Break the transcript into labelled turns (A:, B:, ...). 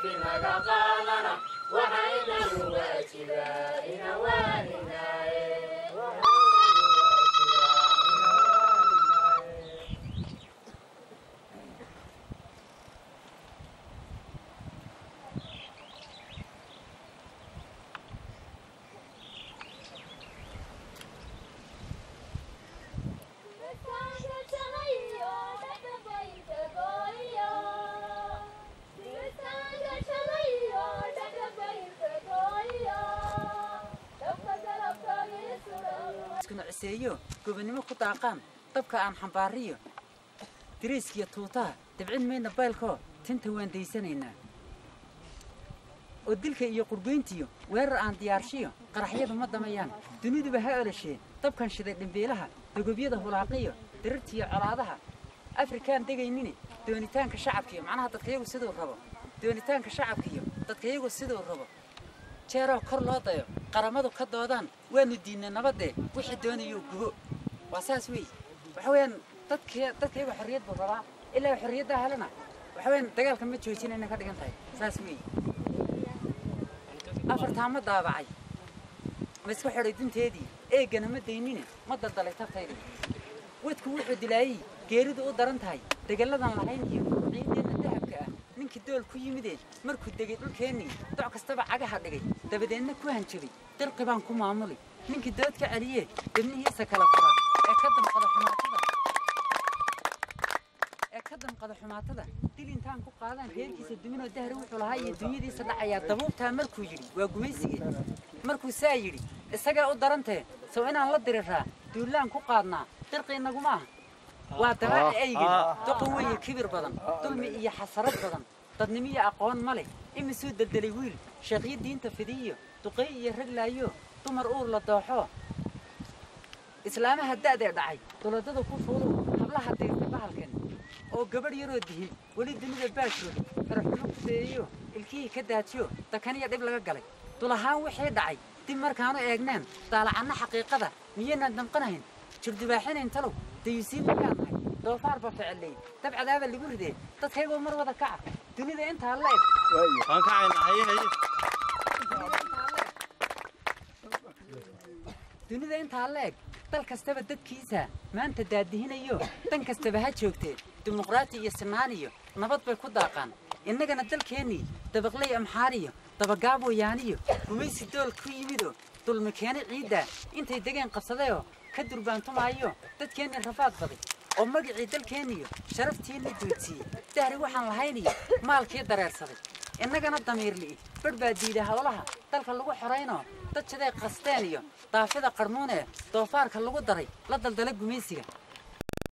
A: waafi naga qaadana waxaynagu waajibaa ina
B: iskuna ciseeyo gobonnimo ku daaqaan dabka aan xambaariyo. Dariiskiyo tuutaha dabcin mayna baylkoo tinta waan daysanaynaa. Oo dilka iyo qurbayntiyo weerar aan diyaarshiyo qaraxyadu ma damayaan. Duniduba ha olashee dabkan shiday dhimbiilaha dogobyada hulaaqiyo dirartiyo colaadaha. Afrikaan degaynini doonitaanka shacabkiyo macnaha dadkayagu siduu rabo. Doonitaanka shacabkiyo dadkayagu siduu rabo جيرو كل لاضيو قرامدو كدودان وين الدين النبضة واحد دوني يوجو وأساس وي وحوين تك تك هي بحرية بضرة إلا بحرية ده هلنا وحوين تقال كم تشوشين إنك هذا جنتاي أساس وي أفر ثامة ده بعي بس بحرية دين تهدي إيه جنهم الدينين ما ضد الله تفتيه ويتكون واحد دلائي غير ده درن تاي تقال لنا الحين يو عيننا dool ku yimidee markuu degay dhulkeennii doc kastaba cagaha dhigay dabadeedna ku hanjabay dirqi baan ku maamuli ninkii dood ka celiyee debnihiisa kala fura ee ka damqada xumaatada ee ka damqada xumaatada dil intaan ku qaadaan reerkiisa duminoo dahri wuxuu lahaa iyo dunyadiisa dhacayaa dabuubtaa markuu yidhi waa gumaysigee markuu saa yidhi isagaa u darantee sow inaan la diriraa duullaan ku qaadnaa dirqi inaguma aha waa dabaaci aygin doqon weeye kibir badan dulmi iyo xasarad badan تدنمي أقوان مالي إما سود دلدلي ويل. شغي الدين تفديه تقي يرجل أيوه تمر أور لطاحوه إسلام هدأ دعي دعي. طلعت ذو كفوله حبلا حتى يتبعها الكن. أو قبر يرده. ولي الدنيا الباشر فرح نقص أيوه الكي كده هتيو تكاني يدب لك قلي طلع هان وحي دعي. تمر كانوا أجنان طالع عنا حقيقة ذا مين ندم قنهن. شرد باحين انتلو. تيسين مكانهن دو فاربا فعلي تبع ذا اللي برده تتحيبه مر وذا كعب. Dunida intaa la eg
C: waan kacaynaa haye haye
B: dunida intaa la eg dal kastaba dadkiisa maanta daadihinayo dan kastaba ha joogtee dimuqraati iyo sinaan iyo nabad bay ku daaqaan innagana dalkeennii dabaqley amxaariyo dabagaab wayaaniyo gumaysi dool ku yimidoo dulmi keena ciidda intay degeen qabsadayoo ka durbaantumaayo dadkeennii rafaad baday oo magicii dalkeenniyo sharaftiinna duudsiiyey dahri waxaan lahayniyo maalkii dareersaday innagana damiirli'i badh baa diida howlaha dalka lagu xoraynoo dad jaday qasteen iyo daafida qarmuunee doofaarka lagu daray la daldala gumaysiga